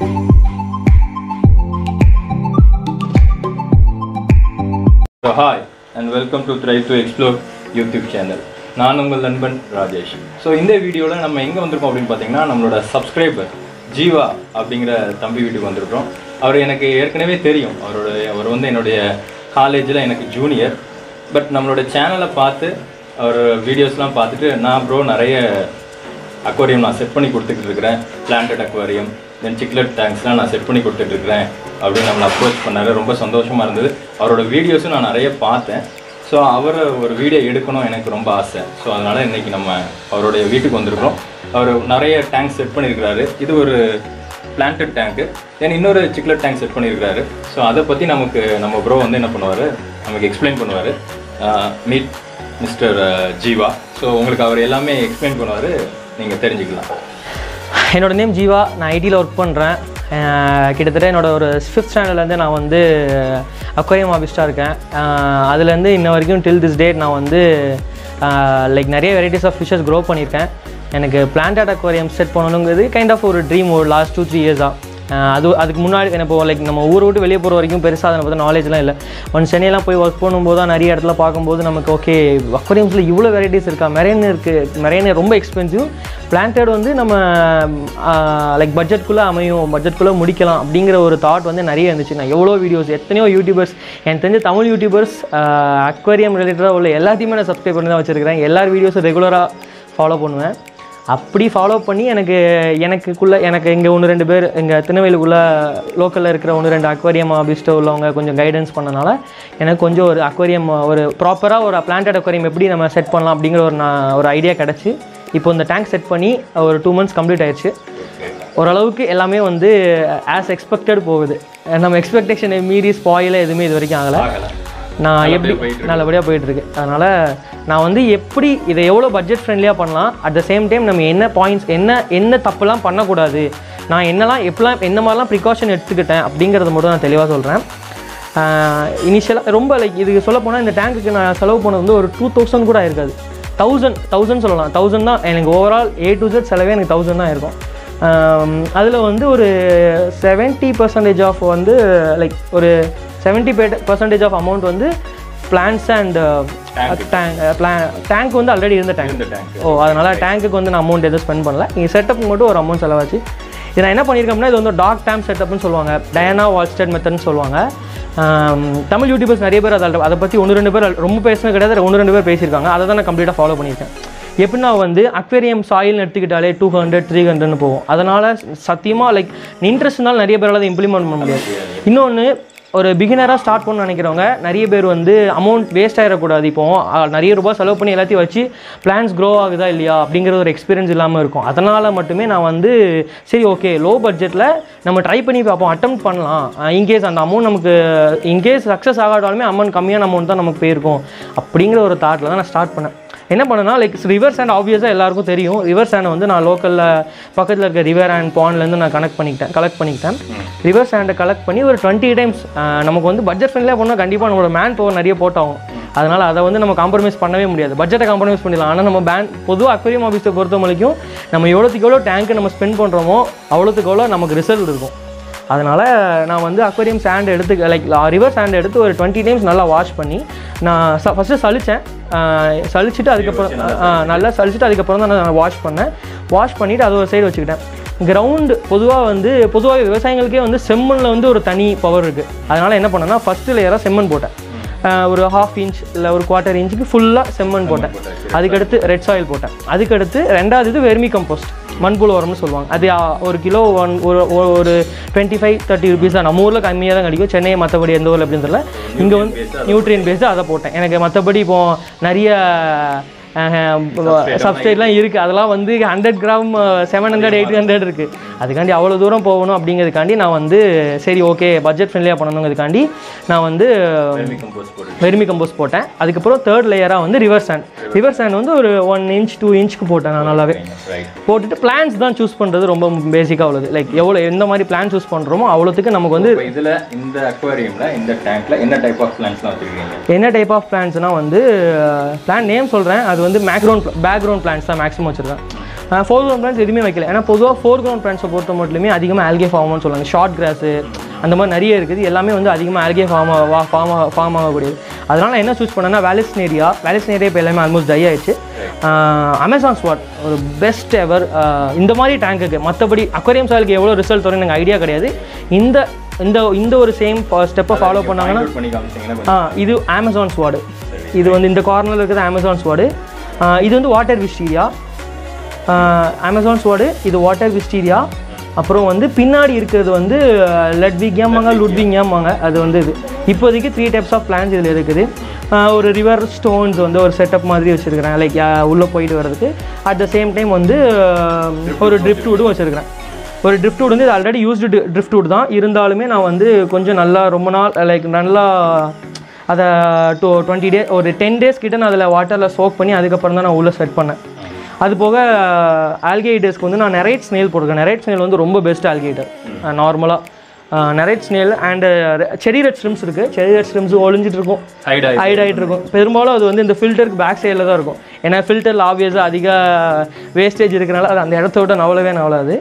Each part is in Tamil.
So hi and welcome to try to explore YouTube channel நான் உங்கள் நண்பன் ராஜேஷ். ஸோ இந்த வீடியோவில் நம்ம எங்கே வந்திருக்கோம் அப்படின்னு பார்த்தீங்கன்னா நம்மளோட சப்ஸ்கிரைபர் ஜீவா அப்படிங்கிற தம்பி வீட்டுக்கு வந்திருக்கோம் அவர் எனக்கு ஏற்கனவே தெரியும். அவரோட அவர் வந்து என்னுடைய காலேஜில் எனக்கு ஜூனியர் பட் நம்மளோட சேனலை பார்த்து அவர் வீடியோஸ்லாம் பார்த்துட்டு நான் ப்ரோ நிறைய அக்வாரியம் நான் செட் பண்ணி கொடுத்துக்கிட்டு இருக்கிறேன். பிளான்ட் அக்வாரியம் தென் சிக்லெட் டேங்க்ஸ்லாம் நான் செட் பண்ணி கொடுத்துட்ருக்குறேன் அப்படின்னு நம்மளை அப்ரோச் பண்ணார். ரொம்ப சந்தோஷமாக இருந்தது. அவரோட வீடியோஸும் நான் நிறைய பார்த்தேன். ஸோ அவரை ஒரு வீடியோ எடுக்கணும் எனக்கு ரொம்ப ஆசை. ஸோ அதனால் இன்றைக்கி நம்ம அவருடைய வீட்டுக்கு வந்திருக்கிறோம். அவர் நிறைய டேங்க் செட் பண்ணியிருக்கிறாரு இது ஒரு பிளான்டட் டேங்க்கு தென் இன்னொரு சிக்லெட் டேங்க் செட் பண்ணியிருக்கிறாரு ஸோ அதை பற்றி நமக்கு நம்ம ப்ரோ வந்து என்ன பண்ணுவார்? நமக்கு எக்ஸ்பிளைன் பண்ணுவார். Meet mister Jeeva. ஸோ உங்களுக்கு அவர் எல்லாமே எக்ஸ்பிளைன் பண்ணுவார். நீங்கள் தெரிஞ்சுக்கலாம். என்னோட நேம் ஜீவா. நான் ஐடியில் ஒர்க் பண்ணுறேன் கிட்டத்தட்ட என்னோட ஒரு ஃபிஃப்த் ஸ்டாண்டர்ட்லேருந்து நான் வந்து அக்வரியம் ஆஃபீஸ்டாக இருக்கேன். அதுலேருந்து இன்ன வரைக்கும் டில் திஸ் டேட் நான் வந்து லைக் நிறைய வெரைட்டிஸ் ஆஃப் ஃபிஷஸ் க்ரோ பண்ணியிருக்கேன். எனக்கு பிளான்டட் அக்வாரியம் செட் பண்ணணுங்கிறது கைண்ட் ஆஃப் ஒரு ட்ரீம் ஒரு லாஸ்ட் டூ த்ரீ இயர்ஸாக அது அதுக்கு முன்னாடி இப்போ லைக் நம்ம ஊரை விட்டு வெளியே போகிற வரைக்கும் பெருசாக அதை பற்றி நாலேஜ்லாம் இல்லை. ஒன் சென்னையெல்லாம் போய் ஒர்க் பண்ணும்போது தான் நிறைய இடத்துல பார்க்கும்போது நமக்கு ஓகே அக்வரியம்ஸில் இவ்வளோ வெரைட்டிஸ் இருக்கா? மெரைன் இருக்குது மெரைன் ரொம்ப எக்ஸ்பென்சிவ் பிளான்டட் வந்து நம்ம லைக் பட்ஜெட்குள்ளே அமையும். பட்ஜெட்குள்ளே முடிக்கலாம் அப்படிங்கிற ஒரு தாட் வந்து நிறைய இருந்துச்சு. நான் எவ்வளோ வீடியோஸ் எத்தனையோ யூடியூபர்ஸ் எனக்கு தெரிஞ்ச தமிழ் யூடியூபர்ஸ் அக்வேரியம் ரிலேட்டடாக உள்ள எல்லாத்தையுமே நான் சப்ஸ்கிரைப் பண்ணி தான் வச்சுருக்கிறேன். எல்லார் வீடியோஸும் ரெகுலராக ஃபாலோ பண்ணுவேன். அப்படி ஃபாலோ பண்ணி எனக்கு எனக்குள்ளே எனக்கு இங்கே ஒன்று ரெண்டு பேர் எங்கள் திருநெல்வேலிக்குள்ளே லோக்கலில் இருக்கிற ஒன்று ரெண்டு அக்வாரியம் அபிஸ்டோ உள்ளவங்க கொஞ்சம் கைடன்ஸ் பண்ணனால எனக்கு கொஞ்சம் ஒரு அக்வாரியம் ஒரு ப்ராப்பராக ஒரு பிளான்டட் அக்வாரியம் எப்படி நம்ம செட் பண்ணலாம் அப்படிங்கிற ஒரு நான் ஒரு ஐடியா கிடச்சி. இப்போ இந்த டேங்க் செட் பண்ணி ஒரு டூ மந்த்ஸ் கம்ப்ளீட் ஆயிடுச்சு. ஓரளவுக்கு எல்லாமே வந்து ஆஸ் எக்ஸ்பெக்டட் போகுது. நம்ம எக்ஸ்பெக்டேஷனை மீறி ஸ்பாயில் எதுவுமே இது வரைக்கும் ஆகலை. நான் எப்படி நல்லபடியாக போயிட்டுருக்கு. அதனால் நான் வந்து எப்படி இதை எவ்வளோ பட்ஜெட் ஃப்ரெண்ட்லியாக பண்ணலாம் அட் த சேம் டைம் நம்ம என்ன பாயிண்ட்ஸ் என்ன என்ன தப்புலாம் பண்ணக்கூடாது நான் என்னெல்லாம் எப்படிலாம் என்ன மாதிரிலாம் ப்ரிகாஷன் எடுத்துக்கிட்டேன் அப்படிங்கிறத மட்டும் நான் தெளிவாக சொல்கிறேன் இனிஷியலாக ரொம்ப லைக் இதுக்கு சொல்ல போனால் இந்த டேங்க்குக்கு நான் செலவு பண்ணது வந்து ஒரு டூ தௌசண்ட் கூட இருக்காது தௌசண்ட் தௌசண்ட் சொல்லலாம். தௌசண்ட் தான் எனக்கு ஓவரால் ஏ டு ஜெட் செலவே எனக்கு தௌசண்ட் தான் இருக்கும். அதில் வந்து ஒரு செவன்ட்டி பர்சன்டேஜ் ஆஃப் வந்து லைக் ஒரு செவன்ட்டி பர்சன்டேஜ் ஆஃப் அமௌண்ட் வந்து plants and tank plant tank வந்து ஆல்ரெடி இருந்த டேங்க் ஓ அதனால் டேங்க்குக்கு வந்து நான் அமௌண்ட் எதுவும் ஸ்பெண்ட் பண்ணல. இங்கே செட்டப்புக்கு மட்டும் ஒரு அமௌண்ட் செலவாச்சு. இது நான் என்ன பண்ணியிருக்கேன்னா இது வந்து டாக் டேம் செட்டப்னு சொல்லுவாங்க. டயனா வால்ஸ்டட் மெத்தட்னு சொல்லுவாங்க. தமிழ் யூடியூபர்ஸ் நிறைய பேர் அதை அதை பற்றி ஒன்று ரெண்டு பேர் ரொம்ப பேசுனது கிடையாது ஒன்று ரெண்டு பேர் பேசியிருக்காங்க. அதை தான் நான் கம்ப்ளீட்டாக ஃபாலோ பண்ணியிருக்கேன். எப்படின்னா வந்து அக்வேரியம் சாயில்னு எடுத்துக்கிட்டாலே டூ ஹண்ட்ரட் த்ரீ ஹண்ட்ரட்னு போகும். அதனால் சத்தியமாக லைக் இன்ட்ரெஸ்ட் இருந்தாலும் நிறைய பேரால் அதை இம்ப்ளிமெண்ட் பண்ண முடியாது. இன்னொன்று ஒரு பிகினராக ஸ்டார்ட் பண்ண நினைக்கிறவங்க நிறைய பேர் வந்து அமௌண்ட் வேஸ்ட் ஆகிடக்கூடாது இப்போ நிறைய ரூபாய் செலவு பண்ணி எல்லாத்தையும் வச்சு பிளான்ஸ் க்ரோ ஆகுதா இல்லையா அப்படிங்கிற ஒரு எக்ஸ்பீரியன்ஸ் இல்லாமல் இருக்கும். அதனால் மட்டுமே நான் வந்து சரி ஓகே லோ பட்ஜெட்டில் நம்ம ட்ரை பண்ணி பார்ப்போம் அட்டம் பண்ணலாம். இன்கேஸ் அந்த அமௌண்ட் நமக்கு இன்கேஸ் சக்ஸஸ் ஆகாட்டாலுமே அமௌண்ட் கம்மியான அமௌண்ட் தான் நமக்கு போயிருக்கும். அப்படிங்கிற ஒரு தாட்டில் தான் நான் ஸ்டார்ட் பண்ணேன். என்ன பண்ணேன்னா லைக் ரிவர் சேண்ட் ஆப்வியஸாக எல்லாருக்கும் தெரியும். ரிவர் சேண்டை வந்து நான் லோக்கலில் பக்கத்தில் இருக்க ரிவர் அண்ட் பாண்ட்லேருந்து நான் கனெக்ட் பண்ணிக்கிட்டேன் கலெக்ட் பண்ணிக்கிட்டேன். ரிவர் சேண்டை கலெக்ட் பண்ணி ஒரு டுவெண்ட்டி டைம்ஸ் நமக்கு வந்து பட்ஜெட் ஃப்ரெண்ட்லியாக பண்ணால் கண்டிப்பாக நம்மளோட மேன் பவர் நிறைய போட்டாகும். அதனால் அதை வந்து நம்ம காம்ப்ரமைஸ் பண்ணவே முடியாது. பட்ஜெட்டை காம்ப்ரமைஸ் பண்ணிடலாம். ஆனால் நம்ம பேங்க் பொதுவாக அக்வேரியம் ஆஃபீஸை பொறுத்த வரைக்கும் நம்ம எவ்வளோத்துக்கு எவ்வளோ டேங்க்கு நம்ம ஸ்பெண்ட் பண்ணுறோமோ அவ்வளோத்துக்கு எவ்வளோ நமக்கு ரிசல்ட் இருக்கும். அதனால் நான் வந்து அக்வேரியம் சாண்ட் எடுத்து லைக் ரிவர் சாண்ட் எடுத்து ஒரு டுவெண்ட்டி டைம்ஸ் நல்லா வாஷ் பண்ணி நான் ச ஃபஸ்ட்டு சலித்தேன் சலிச்சுட்டு அதுக்கப்புறம் நல்லா சலிச்சுட்டு அதுக்கப்புறம் தான் நான் வாஷ் பண்ணேன். வாஷ் பண்ணிவிட்டு அது ஒரு சைடு வச்சுக்கிட்டேன். கிரவுண்டு பொதுவாக வந்து பொதுவாக விவசாயிகளுக்கே வந்து செம்மண்ணில் வந்து ஒரு தனி பவர் இருக்குது அதனால் என்ன பண்ணேன்னா ஃபஸ்ட்டு லேயராக செம்மண் போட்டேன். ஒரு ஹாஃப் இன்ச் இல்லை ஒரு குவார்ட்டர் இன்ச்சுக்கு ஃபுல்லாக செம்மண் போட்டேன். அதுக்கடுத்து ரெட் சாயில் போட்டேன். அதுக்கடுத்து ரெண்டாவது இது வெர்மி கம்போஸ்ட் மண்புழு உரம்னு சொல்லுவாங்க. அது ஒரு கிலோ ஒன் ஒரு ஒரு- டுவெண்ட்டி ஃபைவ் தேர்ட்டி ருபீஸ் தான். நம்ம ஊரில் கம்மியாக தான் கிடைக்கும். சென்னை மற்றபடி எந்த ஊரில் அப்படின்னு தெரியல. இங்கே வந்து நியூட்ரியன் பேஸ்டு அதை போட்டேன். எனக்கு மற்றபடி இப்போ நிறைய சப்ஸ்டேட்லாம் இருக்குது அதெல்லாம் வந்து hundred gram seven hundred eight hundred இருக்குது அதுக்காண்டி அவ்வளோ தூரம் போகணும் அப்படிங்கிறதுக்காண்டி நான் வந்து சரி ஓகே பட்ஜெட் ஃப்ரெண்ட்லியாக பண்ணணுங்கிறதுக்காண்டி நான் வந்து வெர்மி கம்போஸ் போட்டேன். அதுக்கப்புறம் தேர்ட் லேயராக வந்து ரிவர் சாண்ட் ரிவர் சாண்ட் வந்து ஒரு ஒன் இன்ச் டூ இன்ச்சுக்கு போட்டேன் நான் நல்லாவே. போட்டுட்டு பிளான்ஸ் தான் சூஸ் பண்ணுறது ரொம்ப பேசிக்காக உள்ளது. லைக் எவ்வளோ எந்த மாதிரி பிளான் சூஸ் பண்ணுறோமோ அவ்வளோத்துக்கு நமக்கு வந்து இதில் இந்த அக்வாரியமில் இந்த டேங்க்ல என்ன டைப் ஆஃப் பிளான்ஸ்லாம் வச்சுருக்கீங்க? என்ன டைப் ஆஃப் பிளான்ஸ்னால் வந்து பிளான் நேம் சொல்கிறேன் அது வந்து மேக்ரவுண்ட் பேக்ரவுண்ட் பிளான்ஸ் தான் மேக்ஸிமம் வச்சுருக்கேன் ஃபோர் கிரவுண்ட் பிளான்ஸ் எதுவுமே வைக்கல. ஏன்னா பொதுவாக ஃபோர் கிரவுண்ட் பிளான்ஸை பொறுத்த மட்டுமே அதிகமாக ஆல்கே ஃபார்ம்னு சொல்லுவாங்க. ஷார்ட் கிராஸு அந்த மாதிரி நிறைய இருக்குது. எல்லாமே வந்து அதிகமாக ஆல்கே ஃபார்ம் வா ஃபார்ம் ஃபார்ம் ஆகக்கூடியது. அதனால் என்ன சூஸ் பண்ணேன்னா வேலிஸ்னேரியா வேலிஸ்னேரியா இப்போ எல்லாமே ஆல்மோஸ்ட் டை ஆயிடுச்சு. அமேசான் ஸ்பாட் ஒரு பெஸ்ட் எவர் இந்த மாதிரி டேங்குக்கு மற்றபடி அக்வரியம் சாலுக்கு எவ்வளோ ரிசல்ட் வரும் எனக்கு ஐடியா கிடையாது. இந்த இந்த இந்த ஒரு சேம் ஸ்டெப்பை ஃபாலோ பண்ணாங்கன்னா இது அமேசான் ஸ்வாடு இது வந்து இந்த கார்னரில் இருக்கிறது அமேசான் ஸ்வாடு இது வந்து வாட்டர் விஸ்டீரியா அமேசான் ஸ்வாடு இது வாட்டர் விஸ்டீரியா அப்புறம் வந்து பின்னாடி இருக்கிறது வந்து லட்விக்யாமாங்க லுட்விங்யாமாங்க அது வந்து இது. இப்போதைக்கு த்ரீ டைப்ஸ் ஆஃப் பிளான்ஸ் இதில் இருக்குது. ஒரு ரிவர் ஸ்டோன்ஸ் வந்து ஒரு செட்டப் மாதிரி வச்சுருக்கிறேன் லைக் உள்ளே போயிட்டு வர்றதுக்கு. அட் த சேம் டைம் வந்து ஒரு ட்ரிஃப்ட் வுட்டும் வச்சுருக்கிறேன் ஒரு ட்ரிஃப்ட் வுட் வந்து இது ஆல்ரெடி யூஸ்டு ட்ரிஃப்ட் வுட் தான். இருந்தாலுமே நான் வந்து கொஞ்சம் நல்லா ரொம்ப நாள் லைக் நல்லா அதை டூ டுவெண்ட்டி டே ஒரு டென் டேஸ் கிட்ட நான் அதில் வாட்டரில் சோக் பண்ணி அதுக்கப்புறம் தான் நான் உள்ளே செட் பண்ணேன். அது போக ஆல்கேட்டர்ஸ்க்கு வந்து நான் நெரைட் ஸ்னேல் போட்டிருக்கேன். நெரைட் ஸ்னேல் வந்து ரொம்ப பெஸ்ட் ஆல்கேட்டர் நார்மலாக nerite snail and cherry red shrimps இருக்குது செரி ரெட் ஸ்ட்ரிம்ஸ் ஒளிஞ்சிட்டு இருக்கும். ஹைட் ஆகிட்டு இருக்கும். பெரும்பாலும் அது வந்து இந்த ஃபில்டருக்கு பேக் சைடில் தான் இருக்கும். ஏன்னா ஃபில்டரில் ஆப்வியஸாக அதிக வேஸ்டேஜ் இருக்கிறனால அது அந்த இடத்த விட்டு நவலவே நவலாது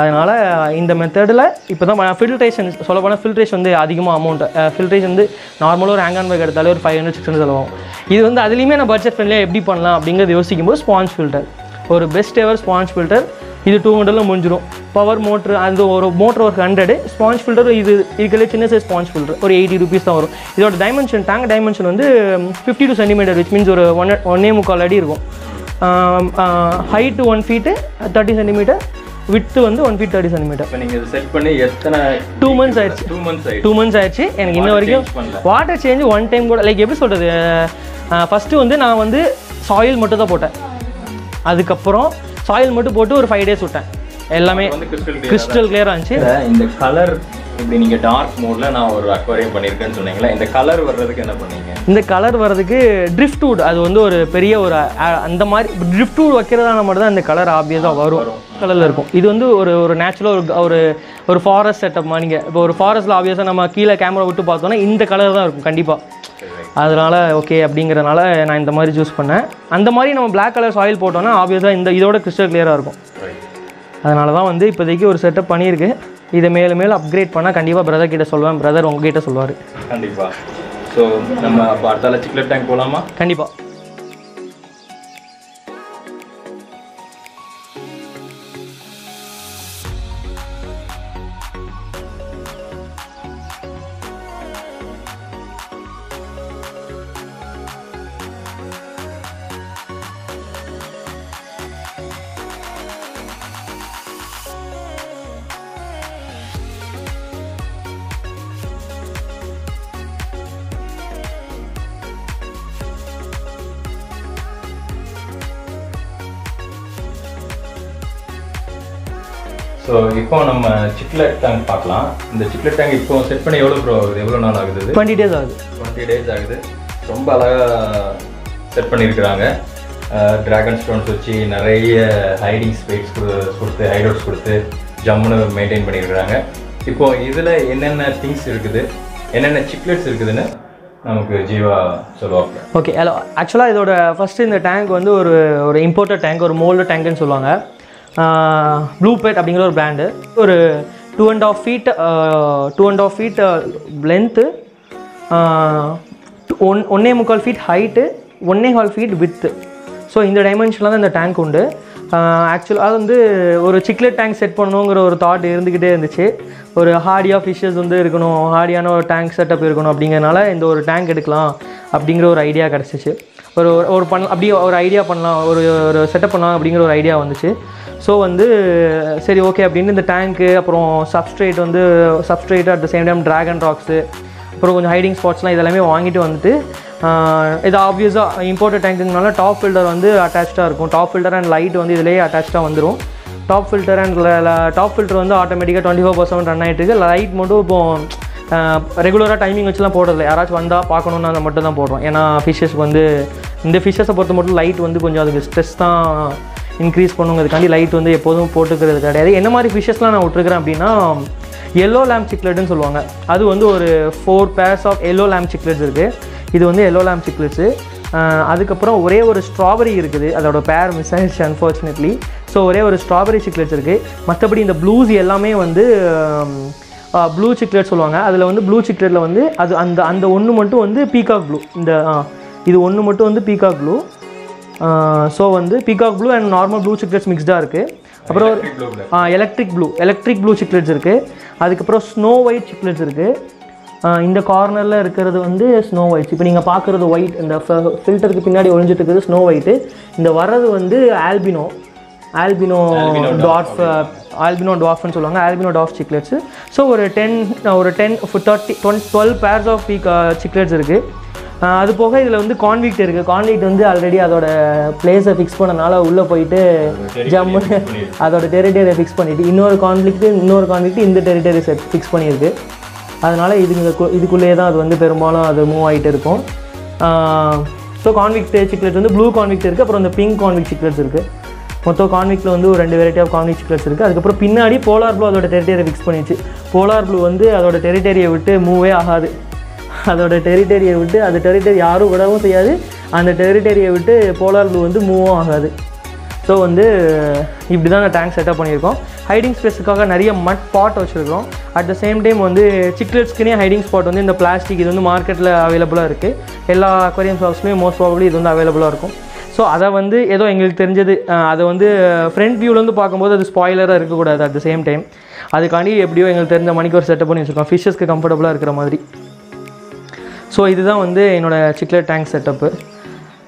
அதனால் இந்த மெத்தடில் இப்போ தான் ஃபில்ட்ரேஷன் சொல்ல போனால் ஃபில்ட்ரேஷன் வந்து அதிகமாக அமௌண்ட் ஃபில்ட்ரேஷன் வந்து நார்மலாக ஒரு ஹேங் பேக் எடுத்தாலே ஒரு ஃபைவ் ஹண்ட்ரட் சிக்ஸ் ஹண்ட்ரட் செலவாகும். இது வந்து அதுலேயுமே நான் பட்ஜெட் ஃப்ரெண்ட்லியாக எப்படி பண்ணலாம் அப்படிங்கிறது யோசிக்கும் போது ஸ்பாஞ்ச் ஃபில்டர் ஒரு பெஸ்ட் எவர் ஸ்பான்ஸ் ஃபில்டர் இது டூ ஹண்ட்ரடில் முடிஞ்சிடும் பவர் மோட்ரு அது ஒரு மோட்ரு ஒரு ஹண்ட்ரடு ஸ்பான்ஸ் ஃபில்டர் இது இருக்கிற சின்ன சைஸ் ஸ்பான்ஸ் ஃபில்டர் ஒரு எயிட்டி ருபீஸ் தான் வரும். இதோட டைமென்ஷன் டேங்க் டைமென்ஷன் வந்து fifty two centimetre which means ஒரு ஒன் ஒன்னே முக்கால் அடி இருக்கும். Height one feet thirty centimetre width வந்து ஒன் ஃபீட் தேர்ட்டி சென்டிமீட்டர் நீங்கள் செட் பண்ணி எத்தனை டூ மந்த்ஸ் ஆயிடுச்சு. டூ மந்த்ஸ் ஆயிடுச்சு. டூ மந்த்ஸ் ஆயிடுச்சு. எனக்கு இன்ன வரைக்கும். வாட்டர் சேஞ்ச் ஒன் டைம் கூட லைக் எப்படி சொல்கிறது ஃபஸ்ட்டு வந்து நான் வந்து சாயில் மட்டும் தான் போட்டேன். அதுக்கப்புறம் சாயில் மட்டும் போட்டு ஒரு ஃபைவ் டேஸ் விட்டேன். எல்லாமே கிறிஸ்டல் கிளியராக இருந்துச்சு. இந்த கலர் இப்படி நீங்க டார்க் மோட்ல நான் ஒரு அக்வாரியம் பண்ணியிருக்கேன்னு சொன்னீங்களா இந்த கலர் வர்றதுக்கு என்ன பண்ணீங்க? இந்த கலர் வர்றதுக்கு ட்ரிஃப்ட் வுட் அது வந்து ஒரு பெரிய ஒரு அந்த மாதிரி ட்ரிஃப்ட் வுட் வைக்கிறதால மட்டும் தான் இந்த கலர் ஆப்வியஸாக வரும். கலரில் இருக்கும். இது வந்து ஒரு ஒரு நேச்சுரல் ஒரு ஒரு ஒரு ஃபாரஸ்ட் செட்டப் மாதிரிங்க இப்போ ஒரு ஃபாரஸ்ட்டில் ஆப்வியஸாக நம்ம கீழே கேமரா விட்டு பார்த்தோன்னா இந்த கலர் தான் இருக்கும் கண்டிப்பாக அதனால் ஓகே அப்படிங்கிறனால நான் இந்த மாதிரி சூஸ் பண்ணேன். அந்த மாதிரி நம்ம Black கலர் சாயில் போட்டோன்னா ஆப்வியஸாக இந்த இதோட கிறிஸ்டல் கிளியராக இருக்கும். அதனால தான் வந்து இப்போதைக்கு ஒரு செட்டப் பண்ணியிருக்கு. இதை மேலும் மேலும் அப்கிரேட் பண்ணால் கண்டிப்பாக பிரதர் கிட்ட சொல்லுவேன் பிரதர் உங்ககிட்ட சொல்லுவார் கண்டிப்பா. ஸோ நம்ம அப்போ அடுத்தால சிக்லெட் டேங்க் போலாமா? கண்டிப்பாக ஸோ இப்போ நம்ம சிக்லெட் டேங்க் பார்க்கலாம். இந்த சிக்லெட் டேங்க் இப்போ செட் பண்ணி எவ்வளோ ப்ரோ ஆகுது? எவ்வளோ நாள் ஆகுது டுவெண்ட்டி டேஸ் ஆகுது. டுவெண்ட்டி டேஸ் ஆகுது. ரொம்ப அழகாக செட் பண்ணியிருக்கிறாங்க. டிராகன் ஸ்டோன்ஸ் வச்சு நிறைய ஹைடிங் ஸ்பேஸ் கொடுத்து ஹைடோட்ஸ் கொடுத்து ஜம்முன்னு மெயின்டைன் பண்ணியிருக்கிறாங்க. இப்போ இதில் என்னென்ன திங்ஸ் இருக்குது? என்னென்ன சிக்லெட்ஸ் இருக்குதுன்னு நமக்கு ஜீவா சொல்லுவாங்க ஓகே ஹலோ ஆக்சுவலாக இதோட ஃபஸ்ட்டு இந்த டேங்க் வந்து ஒரு ஒரு இம்போர்ட்டட் டேங்க் ஒரு மோல்டு டேங்க்னு சொல்லுவாங்க. ப்ளூ பெட் அப்படிங்கிற ஒரு பிராண்டு ஒரு two and half feet two and half feet length one ஒன்னே முக்கால் ஃபீட் ஹைட்டு ஒன்னே கால் ஃபீட் வித்து ஸோ இந்த டைமென்ஷனில் தான் இந்த டேங்க் உண்டு. ஆக்சுவலாக அது வந்து ஒரு சிக்லெட் டேங்க் செட் பண்ணணுங்கிற ஒரு தாட் இருந்துக்கிட்டே இருந்துச்சு. ஒரு ஹார்டியாக ஃபிஷ்ஷஸ் வந்து இருக்கணும் ஹார்டியான ஒரு டேங்க் செட்டப் இருக்கணும் அப்படிங்கிறனால இந்த ஒரு டேங்க் எடுக்கலாம் அப்படிங்கிற ஒரு ஐடியா கிடச்சிச்சு. ஒரு ஒரு பண்ண அப்படியே ஒரு ஐடியா பண்ணலாம் ஒரு ஒரு செட்டப் பண்ணலாம் அப்படிங்கிற ஒரு ஐடியா வந்துச்சு. ஸோ வந்து சரி ஓகே அப்படின்னு இந்த டேங்க்கு அப்புறம் சப்ஸ்ட்ரேட் வந்து substrate at the same time dragon rocks அப்புறம் கொஞ்சம் ஹைடிங் ஸ்பாட்ஸ்லாம் இதெல்லாமே வாங்கிட்டு வந்துட்டு இது ஆப்வியஸாக இம்போர்ட்டட் டேங்க்குனால டாப் ஃபில்டர் வந்து அட்டாச்சாக இருக்கும். டாப் ஃபில்டர் அண்ட் லைட் வந்து இதிலேயே அட்டாச்சாக வந்துடும் top filter and top filter வந்து ஆட்டோமேட்டிக்காக டுவெண்ட்டி ஃபோர் பர்சன்ட் ரன் ஆகிட்டு இருக்குது லைட் மட்டும் இப்போ ரெகுலராக டைமிங் வச்சுலாம் போடுறதில்ல. யாராச்சும் வந்தால் பார்க்கணுன்னா அதை மட்டும் தான் போடுறோம். ஏன்னா ஃபிஷ்ஷஸ்க்கு வந்து இந்த ஃபிஷ்ஷஸை பொறுத்த மட்டும் லைட் வந்து கொஞ்சம் அதுக்கு ஸ்ட்ரெஸ் தான் இன்க்ரீஸ் பண்ணுங்கிறதுக்காண்டி லைட் வந்து எப்போதும் போட்டுக்கிறது கிடையாது. என்ன மாதிரி ஃபிஷ்ஷஸ்லாம் நான் விட்டுருக்கிறேன் அப்படின்னா எல்லோ லேம்ப் சிக்லெட்னு சொல்லுவாங்க. அது வந்து ஒரு four pairs of yellow lamp cichlids இருக்குது இது வந்து எல்லோ லேம்ப் சிக்லெட்ஸு அதுக்கப்புறம் ஒரே ஒரு ஸ்ட்ராபெரி இருக்குது. அதோட பேர் மிஸ் ஆயிடுச்சு அன்ஃபார்ச்சுனேட்லி ஸோ ஒரே ஒரு ஸ்ட்ராபெரி சிக்லெட்ஸ் இருக்குது மற்றபடி இந்த ப்ளூஸ் எல்லாமே வந்து ப்ளூ சிக்லெட் சொல்லுவாங்க. அதில் வந்து ப்ளூ சிக்லெட்டில் வந்து அது அந்த அந்த ஒன்று மட்டும் வந்து பீகாக் ப்ளூ இந்த இது ஒன்று மட்டும் வந்து பீகாக் ப்ளூ ஸோ வந்து peacock blue and normal blue cichlids மிக்ஸ்டாக இருக்குது அப்புறம் ஒரு. Electric blue electric blue cichlids இருக்குது அதுக்கப்புறம் ஸ்னோ ஒயிட் சிக்லெட்ஸ் இருக்குது இந்த கார்னரில் இருக்கிறது வந்து ஸ்னோ ஒயிட்ஸ் இப்போ நீங்கள் பார்க்குறது ஒயிட் இந்த ஃபில்டருக்கு பின்னாடி ஒழிஞ்சிட்டு இருக்கிறது ஸ்னோ ஒயிட்டு இந்த வர்றது வந்து ஆல்பினோ ஆல்பினோ டார்ஃப் ஆல்பினோ டாஃப்னு சொல்லுவாங்க. ஆல்பினோ டாஃப் சிக்லெட்ஸு ஸோ ஒரு டென் ஒரு ten thirty twenty twelve pairs of peak cichlids இருக்குது அது போக இதில் வந்து கான்விக்ட் இருக்குது கான்விக்ட் வந்து ஆல்ரெடி அதோட பிளேஸை ஃபிக்ஸ் பண்ணனால உள்ளே போயிட்டு ஜம்முன்னு அதோட டெரிட்டரியை ஃபிக்ஸ் பண்ணிட்டு இன்னொரு கான்ஃப்ளிக்ட் இன்னொரு கான்ஃப்ளிக்ட் இந்த டெரிட்டரி ஃபிக்ஸ் பண்ணியிருக்கு. அதனால் இதுங்க இதுக்குள்ளேயே தான் அது வந்து பெரும்பாலும் அது மூவ் ஆகிட்டு இருக்கும். ஸோ கான்விக்ட் சிக்லெட்ஸ் வந்து ப்ளூ கான்விக்ட் இருக்குது அப்புறம் இந்த பிங்க் கான்விக் சிக்லெட்ஸ் இருக்குது மொத்தம் கான்விக்டில் வந்து ஒரு ரெண்டு வெரைட்டி ஆஃப் கான்விக் சிக்லெட்ஸ் இருக்குது அதுக்கப்புறம் பின்னாடி போலார் ப்ளூ அதோட டெரிட்டரியை ஃபிக்ஸ் பண்ணிச்சு போலார் ப்ளூ வந்து அதோட டெரிட்டரியை விட்டு மூவே ஆகாது. அதோட டெரிட்டரியை விட்டு அந்த டெரிட்டரி யாரும் விடவும் செய்யாது. அந்த டெரிட்டரியை விட்டு போலார் ப்ளூ வந்து மூவும் ஆகாது. ஸோ வந்து இப்படி தான் நான் டேங்க் செட்டப் பண்ணியிருக்கோம். ஹைடிங் ஸ்பேஸுக்காக நிறைய மட் பாட் வச்சுருக்கோம். அட் த சேம் டைம் வந்து சிக்லெட்ஸ்க்குனே ஹைடிங் ஸ்பாட் வந்து இந்த பிளாஸ்டிக் இது வந்து மார்க்கெட்டில் அவைலபிளாக இருக்குது எல்லா அக்வரியம் ஷாப்ஸ்லேயும் மோஸ்ட் ப்ராபப்ளி இது வந்து அவைலபிளாக இருக்கும். ஸோ அதை வந்து ஏதோ எங்களுக்கு தெரிஞ்சது. அதை வந்து ஃப்ரண்ட் வியூலேருந்து பார்க்கும்போது அது ஸ்பாய்லராக இருக்கக்கூடாது அட் த சேம் டைம் அதுக்காண்டி எப்படியோ எங்களுக்கு தெரிஞ்ச மணிக்கு ஒரு செட்டப் பண்ணி வச்சுருக்கோம். ஃபிஷ்ஷஸ்க்கு கம்ஃபர்டபுளாக இருக்கிற மாதிரி. ஸோ இதுதான் வந்து என்னோடய சிக்லெட் டேங்க் செட்டப்பு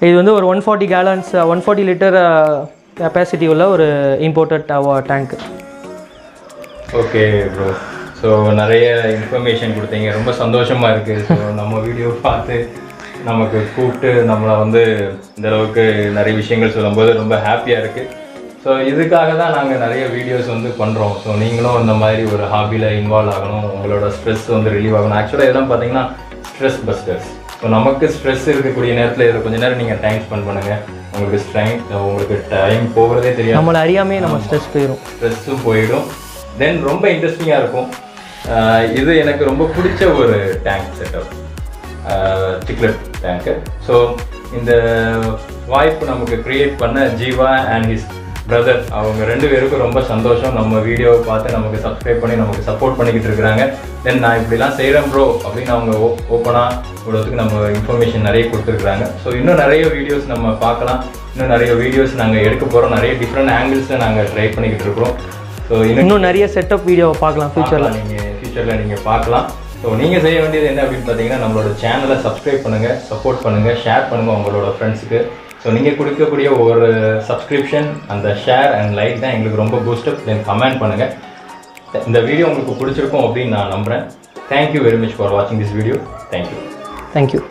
இது வந்து ஒரு one forty gallons one forty litre capacity உள்ள ஒரு imported tank okay bro so நிறைய இன்ஃபர்மேஷன் கொடுத்தீங்க. ரொம்ப சந்தோஷமாக இருக்குது ஸோ நம்ம வீடியோ பார்த்து நமக்கு கூப்பிட்டு நம்மளை வந்து இந்த அளவுக்கு நிறைய விஷயங்கள் சொல்லும்போது ரொம்ப ஹாப்பியாக இருக்குது ஸோ இதுக்காக தான் நாங்கள் நிறைய வீடியோஸ் வந்து பண்ணுறோம் ஸோ நீங்களும் இந்த மாதிரி ஒரு ஹாபியில் இன்வால்வ் ஆகணும். உங்களோட ஸ்ட்ரெஸ் வந்து ரிலீவ் ஆகணும். ஆக்சுவலாக இதெல்லாம் பார்த்தீங்கன்னா ஸ்ட்ரெஸ் பஸ்டர்ஸ் ஸோ நமக்கு ஸ்ட்ரெஸ் இருக்கக்கூடிய நேரத்தில் இதில் கொஞ்ச நேரம் நீங்கள் டைம் ஸ்பெண்ட் பண்ணுங்கள் உங்களுக்கு ஸ்ட்ரைன் உங்களுக்கு டைம் போகிறதே தெரியாது. நம்மளை அறியாமே நம்ம ஸ்ட்ரெஸ் போயிடும் ஸ்ட்ரெஸ்ஸும் போயிடும். தென் ரொம்ப இன்ட்ரெஸ்டிங்காக இருக்கும். இது எனக்கு ரொம்ப பிடிச்ச ஒரு tank setup cichlid tank so இந்த வாய்ப்பு நமக்கு கிரியேட் பண்ண ஜீவா அண்ட் ஹிஸ் பிரதர் அவங்க ரெண்டு பேருக்கும் ரொம்ப சந்தோஷம். நம்ம வீடியோவை பார்த்து நமக்கு சப்ஸ்கிரைப் பண்ணி நமக்கு சப்போர்ட் பண்ணிக்கிட்டு இருக்கிறாங்க. தென் நான் இப்படிலாம் செய்கிறேன் ப்ரோ அப்படின்னு அவங்க ஓப்பனாக இவ்வளோத்துக்கு நம்ம இன்ஃபர்மேஷன் நிறைய கொடுத்துருக்குறாங்க. ஸோ இன்னும் நிறைய வீடியோஸ் நம்ம பார்க்கலாம். இன்னும் நிறைய வீடியோஸ் நாங்கள் எடுக்க போகிறோம் நிறைய டிஃப்ரெண்ட் ஆங்கிள்ஸில் நாங்கள் ட்ரை பண்ணிக்கிட்டு இருக்கிறோம். ஸோ இன்னும் இன்னும் நிறைய செட்டப் வீடியோவை பார்க்கலாம் ஃபியூச்சரில் நீங்கள் ஃபியூச்சரில் நீங்கள் பார்க்கலாம். ஸோ நீங்கள் செய்ய வேண்டியது என்ன அப்படின்னு பார்த்தீங்கன்னா நம்மளோட சேனலை சப்ஸ்கிரைப் பண்ணுங்கள் சப்போர்ட் பண்ணுங்கள் ஷேர் பண்ணுங்கள் உங்களோட ஃப்ரெண்ட்ஸுக்கு ஸோ நீங்கள் கொடுக்கக்கூடிய ஒரு சப்ஸ்கிரிப்ஷன் அந்த ஷேர் அண்ட் லைக் தான் எங்களுக்கு ரொம்ப பூஸ்டப் தென் கமெண்ட் பண்ணுங்கள் இந்த வீடியோ உங்களுக்கு பிடிச்சிருக்கும் அப்படின்னு நான் நம்புகிறேன் thank you very much for வாட்சிங் this video thank you thank you